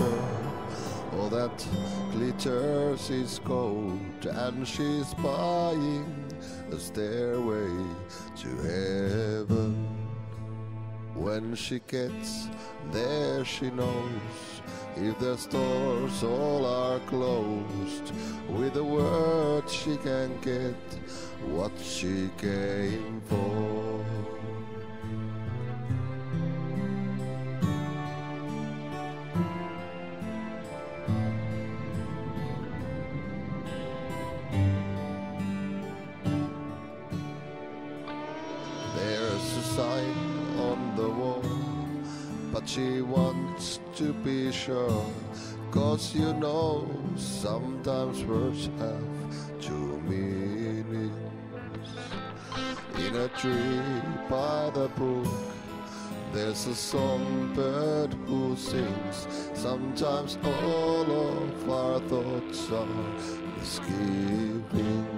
All oh, that glitters is gold, and she's buying a stairway to heaven. When she gets there, she knows if the stores all are closed. With a word, she can get what she came for. But she wants to be sure. Cause you know, sometimes words have two meanings. In a tree by the brook, there's a songbird who sings. Sometimes all of our thoughts are misgiving.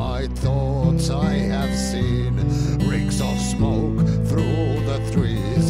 My thoughts, I have seen. Rings of smoke through the trees,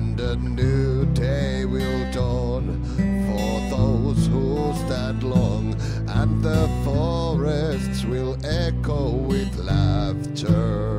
And a new day will dawn for those who stand long, and the forests will echo with laughter.